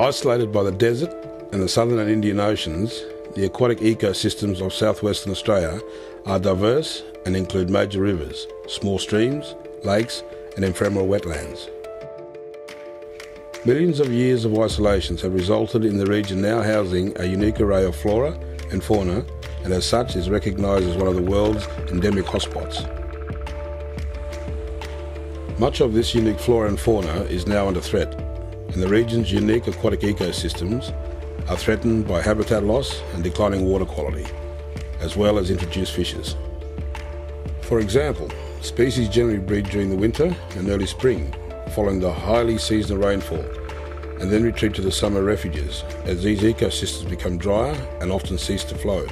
Isolated by the desert and the southern and Indian Oceans, the aquatic ecosystems of southwestern Australia are diverse and include major rivers, small streams, lakes, and ephemeral wetlands. Millions of years of isolations have resulted in the region now housing a unique array of flora and fauna, and as such is recognised as one of the world's endemic hotspots. Much of this unique flora and fauna is now under threat, and the region's unique aquatic ecosystems are threatened by habitat loss and declining water quality, as well as introduced fishes. For example, species generally breed during the winter and early spring, following the highly seasonal rainfall, and then retreat to the summer refuges as these ecosystems become drier and often cease to flow.